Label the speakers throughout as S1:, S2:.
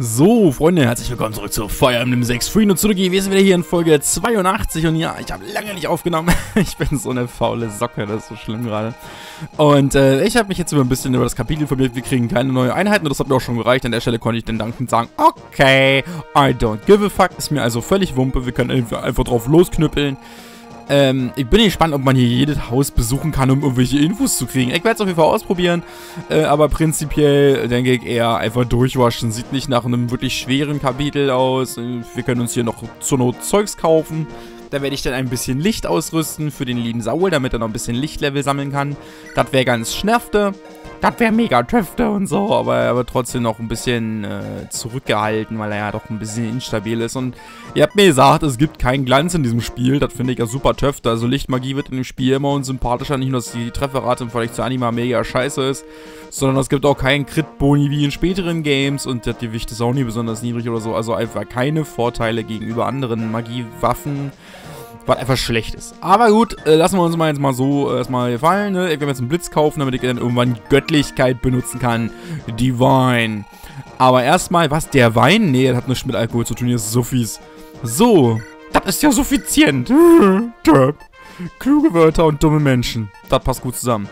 S1: So, Freunde, herzlich willkommen zurück zu Fire Emblem 6 Free no Tsurugi. Wir sind wieder hier in Folge 82 und ja, ich habe lange nicht aufgenommen. ich bin so eine faule Socke, das ist so schlimm gerade. Und äh, ich habe mich jetzt über ein bisschen über das Kapitel informiert. Wir kriegen keine neue Einheiten und das hat mir auch schon gereicht. An der Stelle konnte ich dann dankend sagen, okay, I don't give a fuck. Ist mir also völlig Wumpe. Wir können einfach drauf losknüppeln. Ähm, ich bin gespannt, ob man hier jedes Haus besuchen kann, um irgendwelche Infos zu kriegen. Ich werde es auf jeden Fall ausprobieren, äh, aber prinzipiell denke ich eher einfach durchwaschen. Sieht nicht nach einem wirklich schweren Kapitel aus. Wir können uns hier noch zur Not Zeugs kaufen. Da werde ich dann ein bisschen Licht ausrüsten für den lieben Saul, damit er noch ein bisschen Lichtlevel sammeln kann. Das wäre ganz schnerfte das wäre mega Töfte und so, aber er wird trotzdem noch ein bisschen äh, zurückgehalten, weil er ja doch ein bisschen instabil ist. Und ihr habt mir gesagt, es gibt keinen Glanz in diesem Spiel. Das finde ich ja super Töfte. Also Lichtmagie wird in dem Spiel immer unsympathischer. Nicht nur, dass die Trefferrate im Vergleich zu Anima mega scheiße ist, sondern es gibt auch keinen Crit-Boni wie in späteren Games und das Gewicht ist auch nie besonders niedrig oder so. Also einfach keine Vorteile gegenüber anderen Magiewaffen was einfach schlecht ist. Aber gut, äh, lassen wir uns mal jetzt mal so äh, erstmal gefallen. Ne? Ich werde jetzt einen Blitz kaufen, damit ich dann irgendwann Göttlichkeit benutzen kann. Divine. Aber erstmal, was, der Wein? Nee, das hat nichts mit Alkohol zu tun, hier ist so fies. So, das ist ja suffizient. Kluge Wörter und dumme Menschen. Das passt gut zusammen.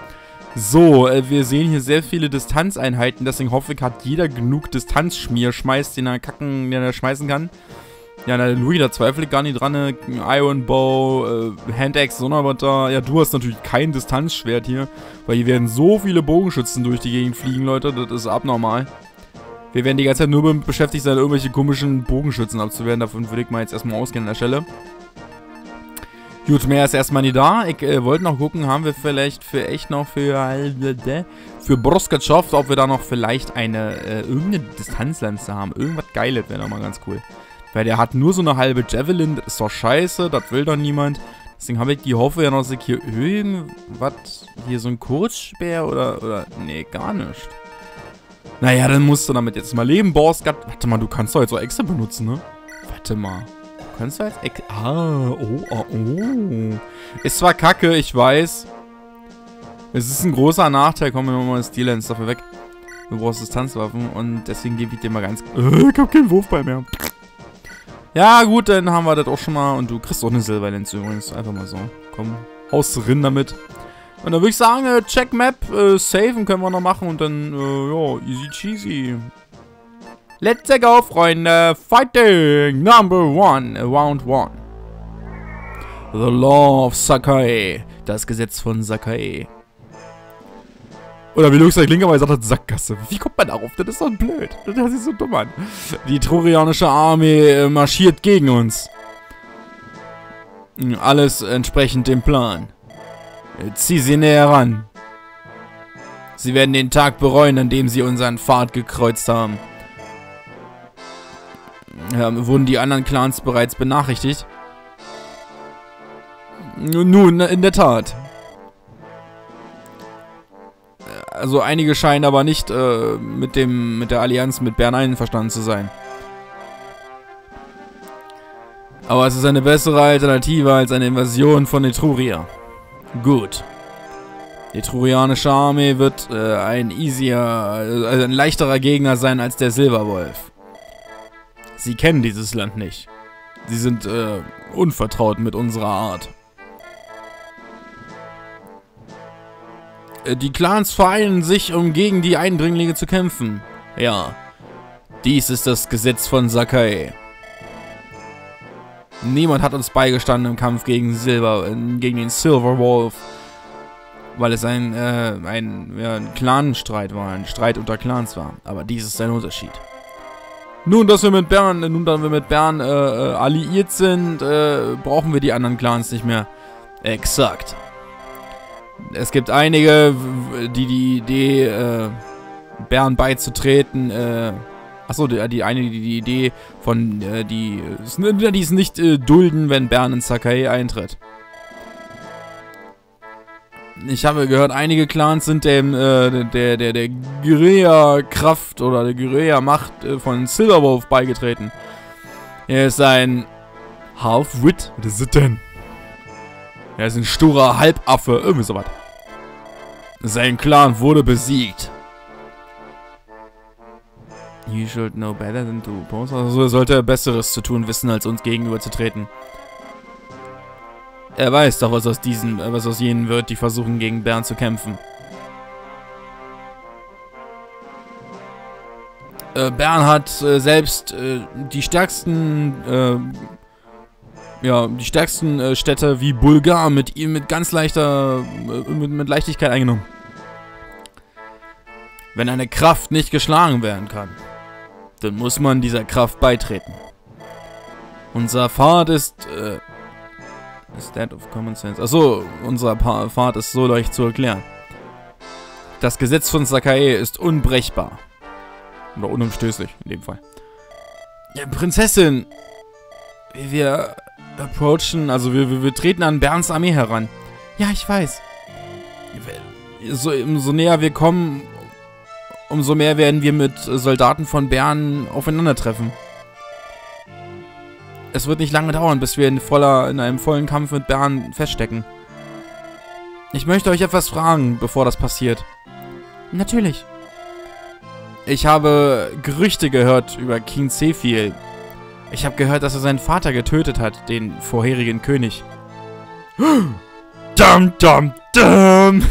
S1: So, äh, wir sehen hier sehr viele Distanzeinheiten, deswegen hoffe ich, hat jeder genug Distanzschmier-Schmeiß, den er kacken, den er schmeißen kann. Ja, na, Louis, da zweifle ich gar nicht dran. Ne? Iron Bow, äh, Handaxe, Sonderwatter. Ja, du hast natürlich kein Distanzschwert hier. Weil hier werden so viele Bogenschützen durch die Gegend fliegen, Leute. Das ist abnormal. Wir werden die ganze Zeit nur beschäftigt sein, irgendwelche komischen Bogenschützen abzuwehren. Davon würde ich mal jetzt erstmal ausgehen an der Stelle. Gut, mehr ist erstmal nicht da. Ich äh, wollte noch gucken, haben wir vielleicht für echt noch für äh, für Broskatschow, ob wir da noch vielleicht eine äh, irgendeine Distanzlanze haben. Irgendwas Geiles wäre nochmal ganz cool. Weil der hat nur so eine halbe Javelin, das ist doch scheiße, das will doch niemand. Deswegen habe ich die Hoffe ja noch, dass ich hier irgendwas, hier so ein Kurzspeer oder, oder, nee, gar nicht. Naja, dann musst du damit jetzt mal leben, Borsgat. Warte mal, du kannst doch jetzt auch Exe benutzen, ne? Warte mal. Du kannst doch jetzt Exe, ah, oh, oh, oh. Ist zwar kacke, ich weiß. Es ist ein großer Nachteil, komm, wir mal das Steelhands dafür weg. Du brauchst Distanzwaffen und deswegen gebe ich dir mal ganz... Äh, ich hab keinen Wurfball mehr. Ja, gut, dann haben wir das auch schon mal. Und du kriegst auch eine Silberlinse übrigens. Einfach mal so. Komm, haust drin damit. Und dann würde ich sagen, äh, check Map, äh, saven können wir noch machen. Und dann, äh, ja, easy cheesy. Let's go, Freunde. Fighting number one, round one. The Law of Sakai. Das Gesetz von Sakai. Oder wie Luxor Klingerweise sagt, Sackgasse. Wie kommt man darauf? Das ist doch blöd. Das sich so dumm an. Die Trorianische Armee äh, marschiert gegen uns. Alles entsprechend dem Plan. Zieh sie näher ran. Sie werden den Tag bereuen, an dem sie unseren Pfad gekreuzt haben. Ja, wurden die anderen Clans bereits benachrichtigt? Nun, in der Tat. Also einige scheinen aber nicht äh, mit dem mit der Allianz mit Bern einverstanden zu sein. Aber es ist eine bessere Alternative als eine Invasion von Etruria. Gut. Die Etrurianische Armee wird äh, ein easier, äh, ein leichterer Gegner sein als der Silberwolf. Sie kennen dieses Land nicht. Sie sind äh, unvertraut mit unserer Art. Die Clans vereinen sich, um gegen die Eindringlinge zu kämpfen. Ja, dies ist das Gesetz von Sakai. Niemand hat uns beigestanden im Kampf gegen Silber, äh, gegen den Silver Wolf, weil es ein, äh, ein, ja, ein Clanstreit war, ein Streit unter Clans war. Aber dies ist ein Unterschied. Nun, dass wir mit Bern, nun, da wir mit Bern äh, äh, alliiert sind, äh, brauchen wir die anderen Clans nicht mehr. Exakt. Es gibt einige, die die Idee, äh, Bären beizutreten, äh, achso, die, die eine, die die Idee von, äh, die, die es nicht äh, dulden, wenn Bern in Sakai eintritt. Ich habe gehört, einige Clans sind dem, äh, der, der, der Guerilla-Kraft oder der Guerilla-Macht äh, von Silverwolf beigetreten. Er ist ein Half-Wit. Was ist das denn? Er ist ein sturer Halbaffe, irgendwie sowas. Sein Clan wurde besiegt. You should know better than to oppose. Also er sollte Besseres zu tun wissen, als uns gegenüberzutreten. Er weiß doch, was aus diesen, was aus jenen wird, die versuchen, gegen Bern zu kämpfen. Äh, Bern hat äh, selbst äh, die stärksten, äh, ja, die stärksten äh, Städte wie Bulgar mit ihm mit ganz leichter, äh, mit, mit Leichtigkeit eingenommen. Wenn eine Kraft nicht geschlagen werden kann, dann muss man dieser Kraft beitreten. Unser Pfad ist, äh, State of Common Sense. Achso, unser Pfad ist so leicht zu erklären. Das Gesetz von Sakae ist unbrechbar. Oder unumstößlich, in dem Fall. Ja, Prinzessin! Wir approachen, also wir, wir, wir treten an Berns Armee heran. Ja, ich weiß. So, umso näher wir kommen, umso mehr werden wir mit Soldaten von Bern aufeinandertreffen. Es wird nicht lange dauern, bis wir in, voller, in einem vollen Kampf mit Bern feststecken. Ich möchte euch etwas fragen, bevor das passiert. Natürlich. Ich habe Gerüchte gehört über King Zephiel. Ich habe gehört, dass er seinen Vater getötet hat, den vorherigen König. Dum, dum, dum!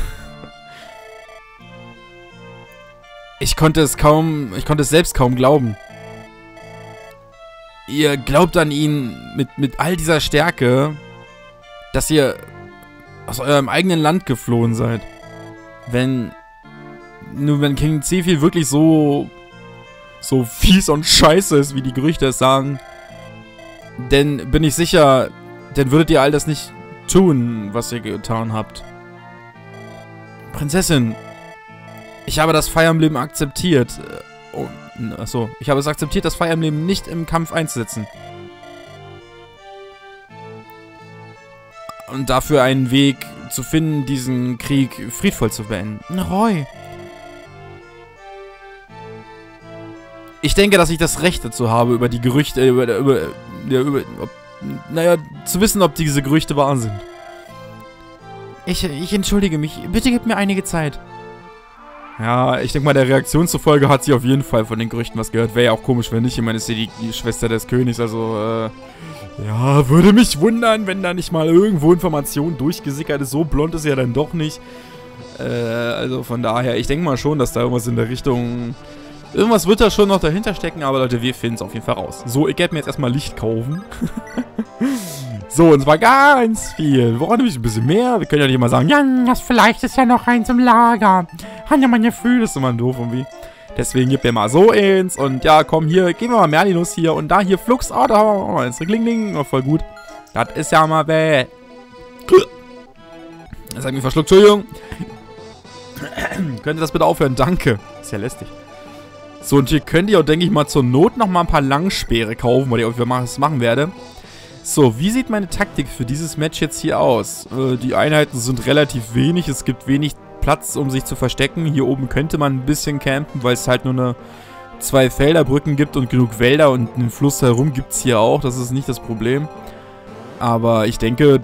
S1: Ich konnte es kaum, ich konnte es selbst kaum glauben. Ihr glaubt an ihn mit, mit all dieser Stärke, dass ihr aus eurem eigenen Land geflohen seid. Wenn, nur wenn King Zephyr wirklich so, so fies und scheiße ist, wie die Gerüchte es sagen, dann bin ich sicher, dann würdet ihr all das nicht tun, was ihr getan habt. Prinzessin, ich habe das Fire Emblem akzeptiert. Äh, oh, achso. Ich habe es akzeptiert, das Fire Emblem nicht im Kampf einzusetzen. Und dafür einen Weg zu finden, diesen Krieg friedvoll zu beenden. Roy. Ich denke, dass ich das Recht dazu habe, über die Gerüchte, über, über, über, ob, naja, zu wissen, ob diese Gerüchte wahr sind. Ich, ich entschuldige mich. Bitte gib mir einige Zeit. Ja, ich denke mal, der Reaktion zur Folge hat sie auf jeden Fall von den Gerüchten was gehört. Wäre ja auch komisch, wenn nicht. Ich meine, ist sie die, die Schwester des Königs, also, äh, ja, würde mich wundern, wenn da nicht mal irgendwo Informationen durchgesickert ist. So blond ist sie ja dann doch nicht. Äh, also von daher, ich denke mal schon, dass da irgendwas in der Richtung... Irgendwas wird da schon noch dahinter stecken, aber Leute, wir finden es auf jeden Fall raus. So, ich werde mir jetzt erstmal Licht kaufen. So, und zwar ganz viel. Woran nämlich ein bisschen mehr. Wir können ja nicht immer sagen, ja, das vielleicht ist ja noch eins im Lager. Hanja, mein Gefühl ist immer doof irgendwie. Deswegen gib mir mal so eins. Und ja, komm, hier, geben wir mal Merlinus hier. Und da hier Flux. Oh, da oh, ist Kling, oh, voll gut. Das ist ja mal bäh. Das hat mich verschluckt, Entschuldigung. Könnt ihr das bitte aufhören? Danke. Ist ja lästig. So, und hier könnt ihr auch, denke ich mal, zur Not noch mal ein paar Langspeere kaufen, weil ich das machen werde. So, wie sieht meine Taktik für dieses Match jetzt hier aus? Äh, die Einheiten sind relativ wenig, es gibt wenig Platz, um sich zu verstecken. Hier oben könnte man ein bisschen campen, weil es halt nur eine zwei Felderbrücken gibt und genug Wälder und einen Fluss herum gibt es hier auch. Das ist nicht das Problem. Aber ich denke,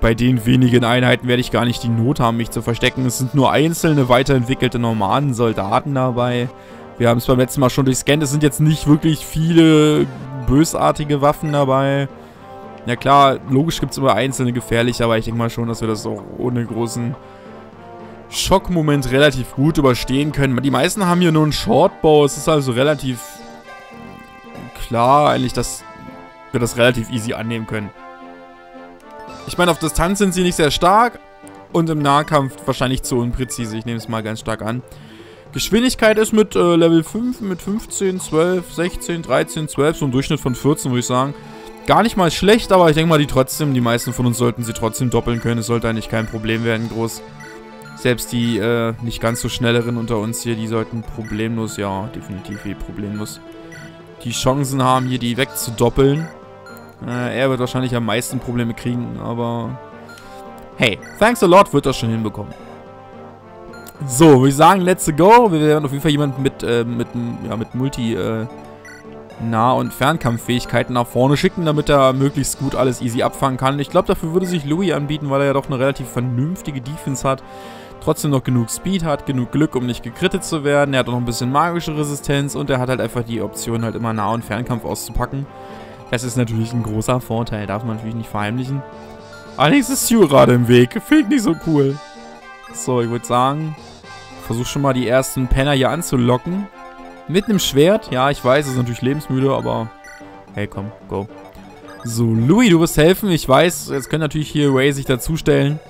S1: bei den wenigen Einheiten werde ich gar nicht die Not haben, mich zu verstecken. Es sind nur einzelne weiterentwickelte normalen Soldaten dabei. Wir haben es beim letzten Mal schon durchscannt. Es sind jetzt nicht wirklich viele bösartige Waffen dabei. Ja klar, logisch gibt es immer einzelne gefährliche, aber ich denke mal schon, dass wir das auch ohne großen Schockmoment relativ gut überstehen können. Die meisten haben hier nur einen Shortbow, es ist also relativ klar eigentlich, dass wir das relativ easy annehmen können. Ich meine, auf Distanz sind sie nicht sehr stark und im Nahkampf wahrscheinlich zu unpräzise. Ich nehme es mal ganz stark an. Geschwindigkeit ist mit äh, Level 5, mit 15, 12, 16, 13, 12, so ein Durchschnitt von 14, würde ich sagen. Gar nicht mal schlecht, aber ich denke mal, die trotzdem, die meisten von uns sollten sie trotzdem doppeln können. Es sollte eigentlich kein Problem werden, groß. Selbst die äh, nicht ganz so schnelleren unter uns hier, die sollten problemlos, ja, definitiv hier problemlos die Chancen haben, hier die wegzudoppeln. Äh, er wird wahrscheinlich am meisten Probleme kriegen, aber hey, thanks a lot wird das schon hinbekommen. So, würde ich sagen, let's go. Wir werden auf jeden Fall jemanden mit, äh, mit, ja, mit Multi, äh, Nah- und Fernkampffähigkeiten nach vorne schicken, damit er möglichst gut alles easy abfangen kann. Ich glaube, dafür würde sich Louis anbieten, weil er ja doch eine relativ vernünftige Defense hat. trotzdem noch genug Speed hat, genug Glück, um nicht gekrittet zu werden. Er hat auch noch ein bisschen magische Resistenz und er hat halt einfach die Option, halt immer Nah- und Fernkampf auszupacken. Das ist natürlich ein großer Vorteil, darf man natürlich nicht verheimlichen. Allerdings ist Stu gerade im Weg, fehlt nicht so cool. So, ich würde sagen, versuch schon mal die ersten Penner hier anzulocken. Mit einem Schwert, ja, ich weiß, es ist natürlich lebensmüde, aber hey, komm, go. So, Louis, du wirst helfen. Ich weiß, jetzt können natürlich hier Ray sich dazustellen.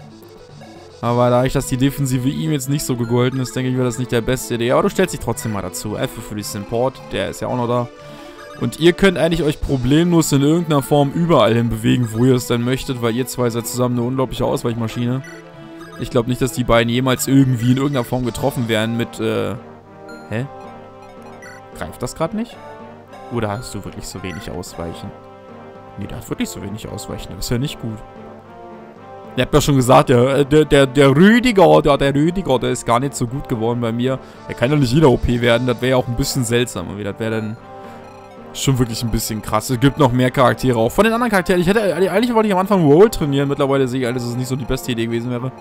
S1: Aber da ich, dass die Defensive ihm jetzt nicht so gegolten ist, denke ich, wäre das nicht der beste Idee. Aber du stellst dich trotzdem mal dazu. F für die Support, der ist ja auch noch da. Und ihr könnt eigentlich euch problemlos in irgendeiner Form überall hin bewegen, wo ihr es denn möchtet, weil ihr zwei seid zusammen eine unglaubliche Ausweichmaschine. Ich glaube nicht, dass die beiden jemals irgendwie in irgendeiner Form getroffen werden mit, äh... Hä? Greift das gerade nicht? Oder hast du wirklich so wenig Ausweichen? Nee, der hat wirklich so wenig Ausweichen. Das ist ja nicht gut. Ihr habt ja schon gesagt, der, der, der, der Rüdiger, der, der Rüdiger, der ist gar nicht so gut geworden bei mir. Der kann ja nicht jeder OP werden. Das wäre ja auch ein bisschen seltsam. Das wäre dann schon wirklich ein bisschen krass. Es gibt noch mehr Charaktere auch. Von den anderen Charakteren, ich hätte, eigentlich wollte ich am Anfang Roll trainieren. Mittlerweile sehe ich halt, dass es nicht so die beste Idee gewesen wäre.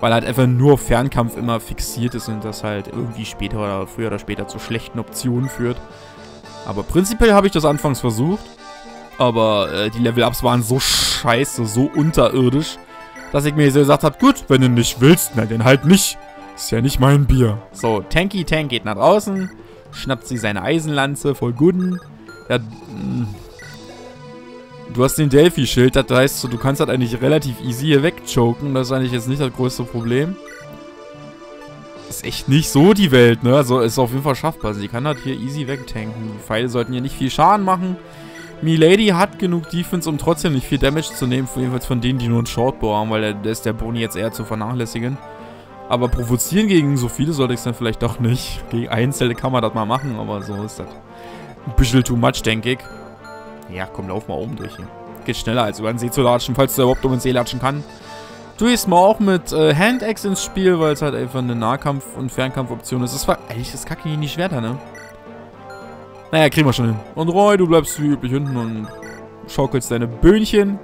S1: Weil halt einfach nur Fernkampf immer fixiert ist und das halt irgendwie später oder früher oder später zu schlechten Optionen führt. Aber prinzipiell habe ich das anfangs versucht. Aber äh, die Level-Ups waren so scheiße, so unterirdisch, dass ich mir so gesagt habe, gut, wenn du nicht willst, na dann halt nicht. Ist ja nicht mein Bier. So, Tanky Tank geht nach draußen, schnappt sich seine Eisenlanze, voll guten. Ja, mm. du hast den Delphi-Schild, das heißt, du kannst halt eigentlich relativ easy hier wegchoken. Das ist eigentlich jetzt nicht das größte Problem. Ist echt nicht so die Welt, ne? Also ist auf jeden Fall schaffbar. Sie kann halt hier easy wegtanken. Die Pfeile sollten hier nicht viel Schaden machen. Milady hat genug Defense, um trotzdem nicht viel Damage zu nehmen, jedenfalls von denen, die nur einen Shortbow haben, weil da ist der Boni jetzt eher zu vernachlässigen. Aber provozieren gegen so viele sollte ich es dann vielleicht doch nicht. Gegen Einzelne kann man das mal machen, aber so ist das ein bisschen too much, denke ich. Ja, komm, lauf mal oben durch hier. Geht schneller, als über den See zu latschen, falls du überhaupt um den See latschen kann. Du gehst mal auch mit äh, Hand-Axe ins Spiel, weil es halt einfach eine Nahkampf- und Fernkampfoption ist. Das war eigentlich das Kacke gegen die Schwerter, ne? Naja, kriegen wir schon hin. Und Roy, du bleibst wie üblich hinten und schaukelst deine Böhnchen.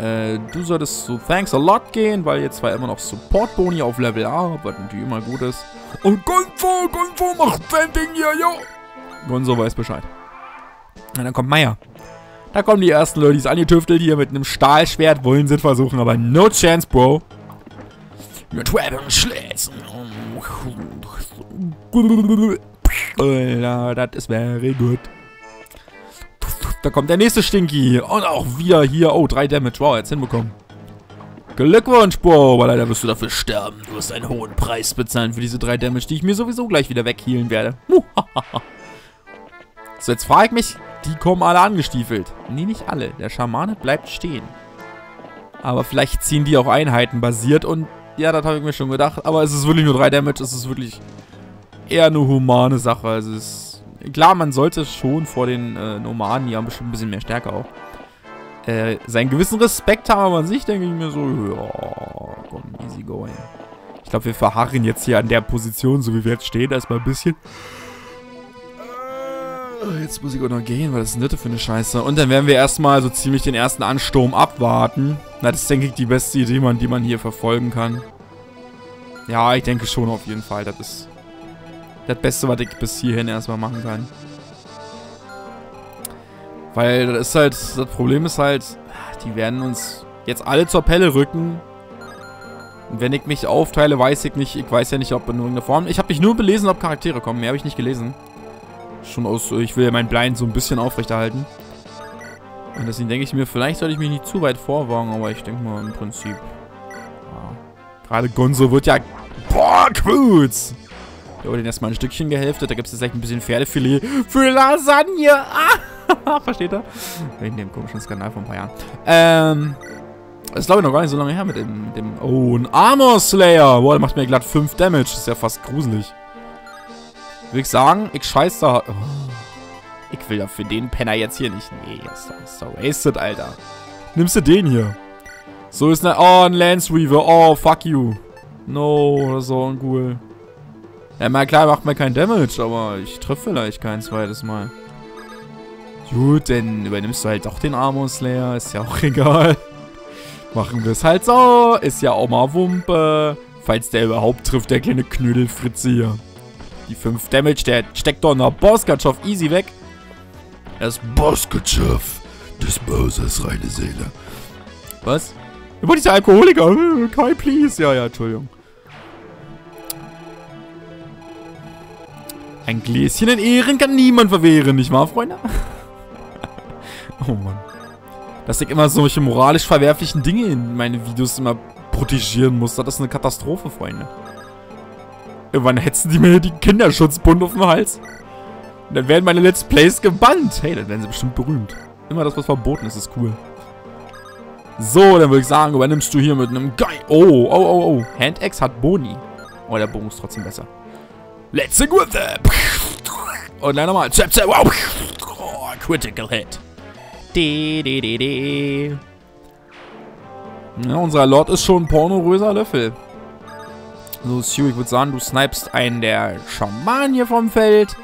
S1: Äh, du solltest zu Thanks a Lot gehen, weil jetzt zwar immer noch Support-Boni auf Level A, was natürlich immer gut ist. Und Gonzo, Gonzo macht sein Ding hier, jo! Gonzo weiß Bescheid. Und dann kommt Meier. Da kommen die ersten Leute, die angetüftelt hier mit einem Stahlschwert, wollen sie versuchen, aber no chance, Bro. Mit Weapon Schlitzen. Alter, das ist very good. Da kommt der nächste Stinky. Und auch wieder hier. Oh, drei Damage. Wow, jetzt hinbekommen. Glückwunsch, Bro. Aber leider wirst du dafür sterben. Du wirst einen hohen Preis bezahlen für diese drei Damage, die ich mir sowieso gleich wieder weghealen werde. So, jetzt frage ich mich, die kommen alle angestiefelt. Nee, nicht alle. Der Schamane bleibt stehen. Aber vielleicht ziehen die auch Einheiten basiert und ja, das habe ich mir schon gedacht. Aber es ist wirklich nur drei Damage. Es ist wirklich eher eine humane Sache. Also es ist, klar, man sollte schon vor den äh, Nomaden, die haben bestimmt ein bisschen mehr Stärke auch, äh, seinen gewissen Respekt haben, aber an sich denke ich mir so, ja, komm, easy going. Ich glaube, wir verharren jetzt hier an der Position, so wie wir jetzt stehen, erstmal ein bisschen. Äh, jetzt muss ich auch noch gehen, weil das ist Nette für eine Scheiße. Und dann werden wir erstmal so ziemlich den ersten Ansturm abwarten. Na, das ist, denke ich, die beste Idee, die man hier verfolgen kann. Ja, ich denke schon auf jeden Fall. Das ist das Beste, was ich bis hierhin erstmal machen kann. Weil das ist halt, das Problem ist halt, die werden uns jetzt alle zur Pelle rücken. Und wenn ich mich aufteile, weiß ich nicht, ich weiß ja nicht, ob in irgendeiner Form. Ich habe mich nur belesen, ob Charaktere kommen. Mehr habe ich nicht gelesen. Schon aus, ich will ja mein Blind so ein bisschen aufrechterhalten. Und deswegen denke ich mir, vielleicht sollte ich mich nicht zu weit vorwagen, aber ich denke mal im Prinzip. Ja. Gerade Gonzo wird ja. Boah, Cruz! Ich habe den erstmal ein Stückchen gehälftet. Da gibt es jetzt echt ein bisschen Pferdefilet für Lasagne. Ah, versteht ihr? Wegen dem komischen Skandal vor ein paar Jahren. Ähm, das ist glaube ich noch gar nicht so lange her mit dem, dem oh, ein Armor Slayer. Boah, der macht mir glatt 5 Damage. Das ist ja fast gruselig. Würde ich sagen, ich scheiß da. Oh, ich will ja für den Penner jetzt hier nicht. Nee, ist doch, doch wasted, Alter. Nimmst du den hier? So ist eine. Oh, ein Lance Weaver. Oh, fuck you. No, das ist so uncool. Ja, mal klar, macht mir kein Damage, aber ich treffe vielleicht kein zweites Mal. Gut, dann übernimmst du halt doch den Armor Slayer. Ist ja auch egal. Machen wir es halt so. Ist ja auch mal Wumpe. Falls der überhaupt trifft, der kleine Knödelfritze hier. Die 5 Damage, der steckt doch nach Boskatschow easy weg. Er ist
S2: Boskatschow, des Bowsers reine Seele.
S1: Was? Über dieser Alkoholiker. Kai, please. Ja, ja, Entschuldigung. Ein Gläschen in Ehren kann niemand verwehren, nicht wahr, Freunde? oh Mann. Dass ich immer solche moralisch verwerflichen Dinge in meine Videos immer protegieren muss, das ist eine Katastrophe, Freunde. Irgendwann hetzen die mir die Kinderschutzbund auf den Hals. Und dann werden meine Let's Plays gebannt. Hey, dann werden sie bestimmt berühmt. Immer das, was verboten ist, ist cool. So, dann würde ich sagen, übernimmst du hier mit einem Geil. Oh, oh, oh, oh. Hand-Axe hat Boni. Oh, der Bogen ist trotzdem besser. Let's go with it. Und leider mal. Zap, zap, wow. Oh, critical Hit. De, de, de, de. Ja, unser Lord ist schon ein pornoröser Löffel. So, Sue, ich würde sagen, du snipest einen der Schamanen hier vom Feld.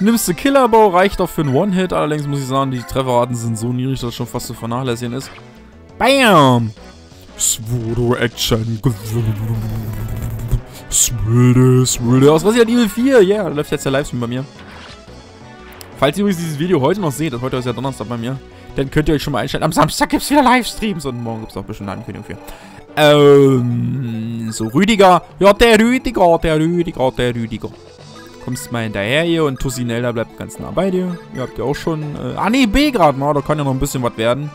S1: Nimmst du Killerbow, reicht auch für einen One-Hit. Allerdings muss ich sagen, die Trefferraten sind so niedrig, dass es schon fast zu vernachlässigen ist. Bam! Swodo Action. Swilde, Swilde. Aus was ja Level 4. Ja, yeah, läuft jetzt der Livestream bei mir. Falls ihr übrigens dieses Video heute noch seht, heute ist ja Donnerstag bei mir, dann könnt ihr euch schon mal einstellen. Am Samstag gibt es wieder Livestreams und morgen gibt es auch bisschen eine Ankündigung für. Ähm, so Rüdiger. Ja, der Rüdiger, der Rüdiger, der Rüdiger. Kommst mal hinterher hier und Tusinelda bleibt ganz nah bei dir. Ihr habt ja auch schon... Äh, ah, nee, B gerade mal. Da kann ja noch ein bisschen was werden.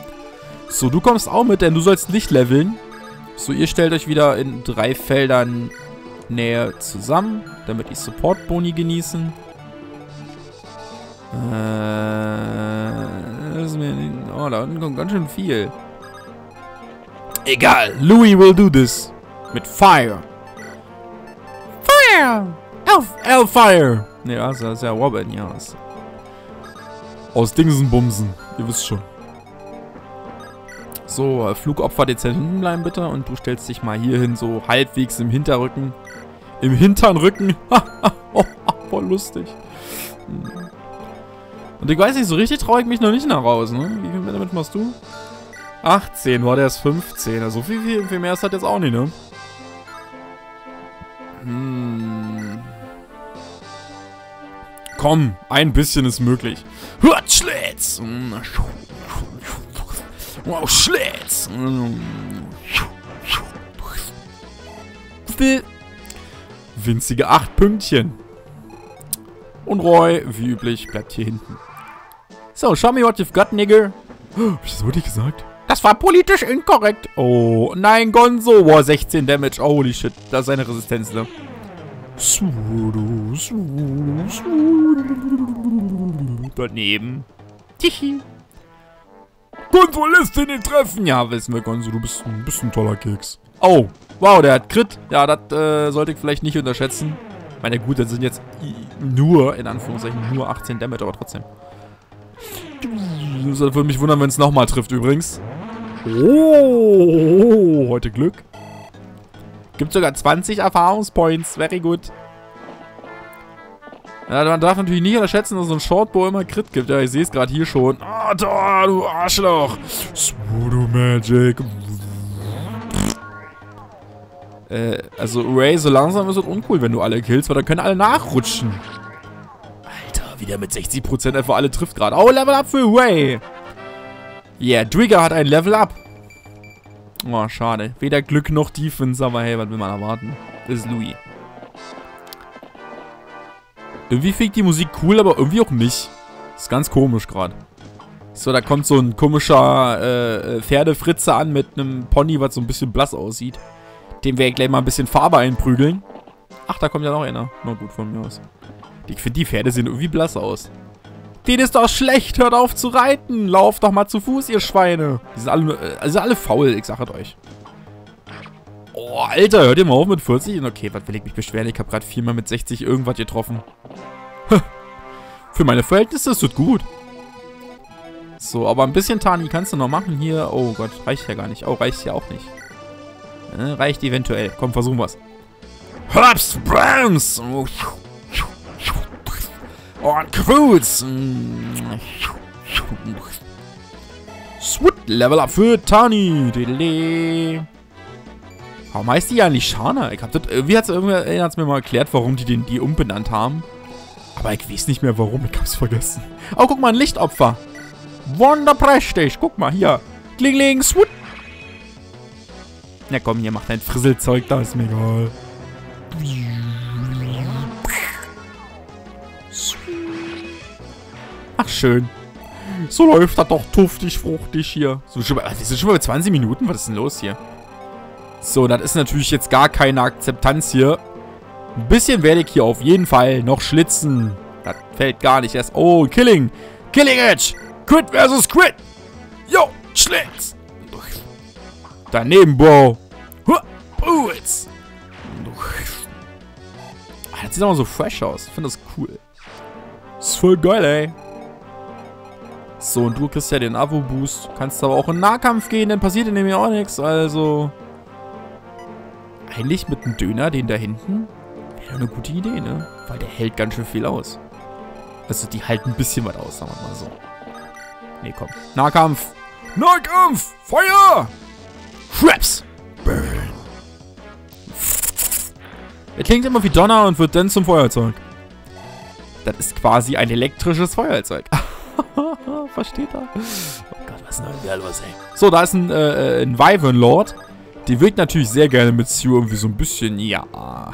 S1: So, du kommst auch mit, denn du sollst nicht leveln. So, ihr stellt euch wieder in drei Feldern näher zusammen, damit die Support-Boni genießen. Äh, das ist mir oh, da unten kommt ganz schön viel. Egal, Louis will do this. Mit Fire. Fire! Elf, Elfire! Ne, das ist ja Robin, ja. Aus Dingsen Bumsen. Ihr wisst schon. So, Flugopfer dezent hinten bleiben bitte. Und du stellst dich mal hier hin, so halbwegs im Hinterrücken. Im hinteren Rücken. oh, voll lustig. Und ich weiß nicht, so richtig traue ich mich noch nicht nach raus, ne? Wie viel damit machst du? 18, war der ist 15. Also viel, viel, viel mehr ist das jetzt auch nicht, ne? Hm. Komm, ein bisschen ist möglich. Hört Schlitz! Wow, Schlitz! Winzige 8 Pünktchen. Und Roy, wie üblich, bleibt hier hinten. So, show me what you've got, nigger. Wurde ich gesagt? Das war politisch inkorrekt. Oh, nein, Gonzo. Boah, 16 Damage. Holy shit. Das ist seine Resistenz, ne? Daneben. Tichi. Gonzo lässt ihn nicht treffen. Ja, wissen wir, Gonzo. Du bist, ein, bist ein toller Keks. Oh. Wow, der hat Crit. Ja, das äh, sollte ich vielleicht nicht unterschätzen. Ich meine, gut, das sind jetzt nur, in Anführungszeichen, nur 18 Damage, aber trotzdem. Das würde mich wundern, wenn es nochmal trifft übrigens. Oh, heute Glück. Gibt sogar 20 Erfahrungspoints. Very good. Ja, man darf natürlich nicht unterschätzen, dass so ein Shortbow immer Crit gibt. Ja, ich sehe es gerade hier schon. Ah, oh, da, du Arschloch. Swoodoo Magic. Äh, also Ray, so langsam ist es uncool, wenn du alle killst, weil dann können alle nachrutschen wieder mit 60% einfach alle trifft gerade. Oh, Level Up für Way. Yeah, Trigger hat ein Level Up. Oh, schade. Weder Glück noch Defense, aber hey, was will man erwarten? Das ist Louis. Irgendwie ich die Musik cool, aber irgendwie auch nicht. Ist ganz komisch gerade. So, da kommt so ein komischer äh, äh, Pferdefritze an mit einem Pony, was so ein bisschen blass aussieht. Dem werde ich gleich mal ein bisschen Farbe einprügeln. Ach, da kommt ja noch einer. Na gut, von mir aus. Ich finde, die Pferde sehen irgendwie blass aus. Den ist doch schlecht, hört auf zu reiten. Lauft doch mal zu Fuß, ihr Schweine. Die sind alle, äh, alle faul, ich sage euch. Oh, Alter, hört ihr mal auf mit 40? Okay, was will ich mich beschweren? Ich habe gerade viermal mit 60 irgendwas getroffen. Für meine Verhältnisse ist das gut. So, aber ein bisschen Tani kannst du noch machen hier. Oh Gott, reicht ja gar nicht. Oh, reicht ja auch nicht. Äh, reicht eventuell. Komm, versuchen wir's. Hops, Brams! Und Cruise. Sweet, Level Up für Tani. Warum heißt die eigentlich Shana? Ich hab das, irgendwie hat es mir mal erklärt, warum die den die umbenannt haben. Aber ich weiß nicht mehr warum, ich hab's vergessen. Oh, guck mal, ein Lichtopfer. Wunderprächtig. Guck mal, hier. Klingling, swoot. Na komm, hier, mach dein Frisselzeug da, ist mir egal. Ach, schön. So läuft das doch tuftig, fruchtig hier. So, wir sind schon mal bei 20 Minuten. Was ist denn los hier? So, das ist natürlich jetzt gar keine Akzeptanz hier. Ein bisschen werde ich hier auf jeden Fall noch schlitzen. Das fällt gar nicht erst. Oh, Killing. Killing Edge. Quit versus Quit. Yo, Schlitz. Daneben, Bro. Bullets. Ah, das sieht auch so fresh aus. Ich finde das cool. Ist voll geil, ey. So, und du kriegst ja den Avo-Boost. Kannst aber auch in Nahkampf gehen, dann passiert in dem ja auch nichts. Also, eigentlich mit einem Döner, den da hinten, wäre eine gute Idee, ne? Weil der hält ganz schön viel aus. Also, die halten ein bisschen was aus, sagen wir mal so. Nee, komm. Nahkampf! Nahkampf! Feuer! Schraps! Burn! Er klingt immer wie Donner und wird dann zum Feuerzeug. Das ist quasi ein elektrisches Feuerzeug. Versteht er? Oh Gott, was ist denn da ey? So, da ist ein, äh, ein Wyvern Lord. Die wirkt natürlich sehr gerne mit Sue irgendwie so ein bisschen, ja.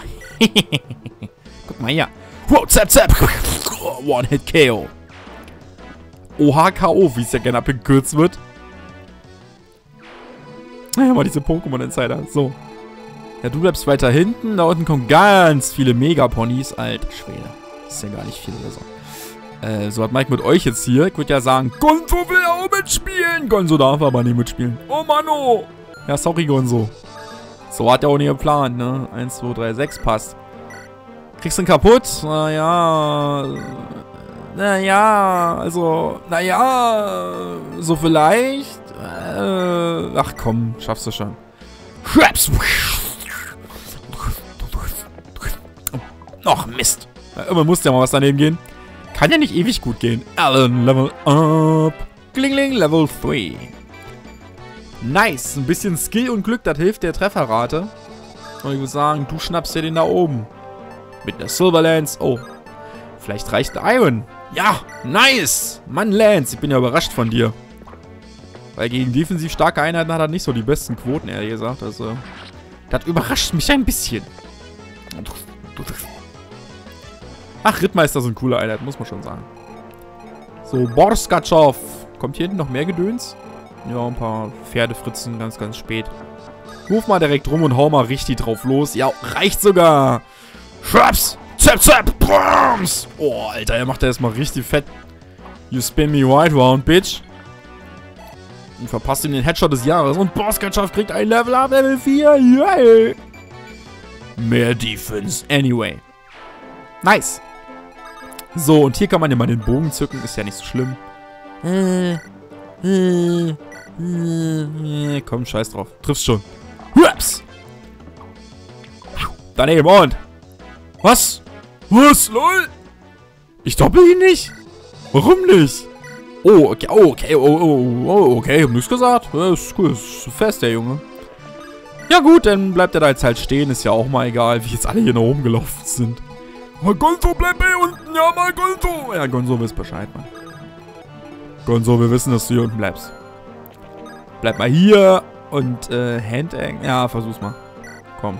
S1: Guck mal hier. Wow, zap, zap. One-Hit-KO. OHKO, wie es ja gerne abgekürzt wird. Ja, mal diese Pokémon-Insider. So. Ja, du bleibst weiter hinten. Da unten kommen ganz viele Megaponys. Alter Schwede. Ist ja gar nicht viel oder so. Äh, so hat Mike mit euch jetzt hier. Ich würde ja sagen, Gonzo will auch mitspielen. Gonzo darf aber nicht mitspielen. Oh Mann, oh. Ja, sorry, Gonzo. So hat er auch nicht geplant, ne? 1, 2, 3, 6 passt. Kriegst du ihn kaputt? Naja. Naja, also, naja, so vielleicht. Äh, ach komm, schaffst du schon. Schraps! Ach, Mist. Immer muss ja mal was daneben gehen. Kann ja nicht ewig gut gehen. Alan, Level up. Klingling, Level 3. Nice. Ein bisschen Skill und Glück, das hilft der Trefferrate. Und ich würde sagen, du schnappst dir den da oben. Mit einer Silver Lance. Oh. Vielleicht reicht ein Iron. Ja, nice. Mann, Lance, ich bin ja überrascht von dir. Weil gegen defensiv starke Einheiten hat er nicht so die besten Quoten, ehrlich gesagt. Also, das überrascht mich ein bisschen. Ach, Rittmeister sind coole Einheiten, muss man schon sagen. So, Borskatschow. Kommt hier hinten noch mehr Gedöns? Ja, ein paar Pferdefritzen ganz, ganz spät. Ruf mal direkt rum und hau mal richtig drauf los. Ja, reicht sogar. Schraps! Zap, zap! Brams! Oh, Alter, er macht da erstmal richtig fett. You spin me right round, bitch. Und verpasst ihm den Headshot des Jahres. Und Bosskatschaft kriegt ein Level up, Level 4. Yay! Mehr Defense. Anyway. Nice. So, und hier kann man ja mal den Bogen zücken. Ist ja nicht so schlimm. Komm, scheiß drauf. Triffst schon. Hups. Daneben und. Was? Was? LOL? Ich doppel ihn nicht? Warum nicht? Oh, okay, oh, okay, oh, oh, oh, okay, ich hab nichts gesagt. Ist cool, ist fest, der Junge. Ja gut, dann bleibt er da jetzt halt stehen, ist ja auch mal egal, wie jetzt alle hier nach oben gelaufen sind. Oh, Gonzo, bleib bei unten, ja mal Gonzo. Ja, Gonzo weiß Bescheid, Mann. Gonzo, wir wissen, dass du hier unten bleibst. Bleib mal hier und äh, Handang. Ja, versuch's mal. Komm.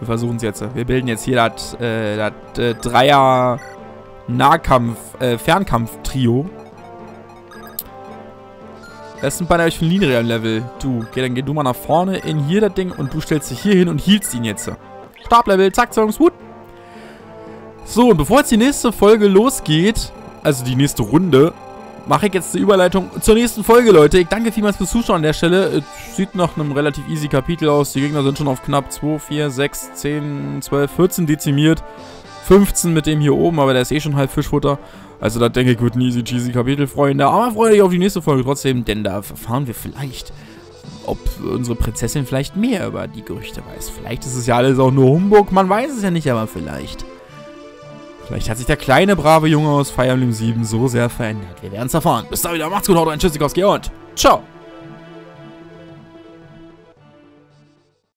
S1: Wir versuchen es jetzt. Wir bilden jetzt hier das äh, äh, Dreier Nahkampf, äh, Fernkampf-Trio. Wer ist denn bei euch von Linienlevel? Du, okay, dann geh du mal nach vorne in hier das Ding und du stellst dich hier hin und healst ihn jetzt. Stablevel, zack, Songs, Wut. So, und bevor jetzt die nächste Folge losgeht, also die nächste Runde, mache ich jetzt die Überleitung zur nächsten Folge, Leute. Ich danke vielmals fürs Zuschauen an der Stelle. Es sieht nach einem relativ easy Kapitel aus. Die Gegner sind schon auf knapp 2, 4, 6, 10, 12, 14 dezimiert. 15 mit dem hier oben, aber der ist eh schon halb Fischfutter. Also da denke ich, wird ein easy cheesy Kapitel, Freunde. Aber freue dich auf die nächste Folge trotzdem, denn da erfahren wir vielleicht, ob unsere Prinzessin vielleicht mehr über die Gerüchte weiß. Vielleicht ist es ja alles auch nur Humbug, man weiß es ja nicht, aber vielleicht. Vielleicht hat sich der kleine, brave Junge aus Fire Emblem 7 so sehr verändert. Wir werden es erfahren. Bis dann wieder, macht's gut, haut rein, tschüssikowski und ciao.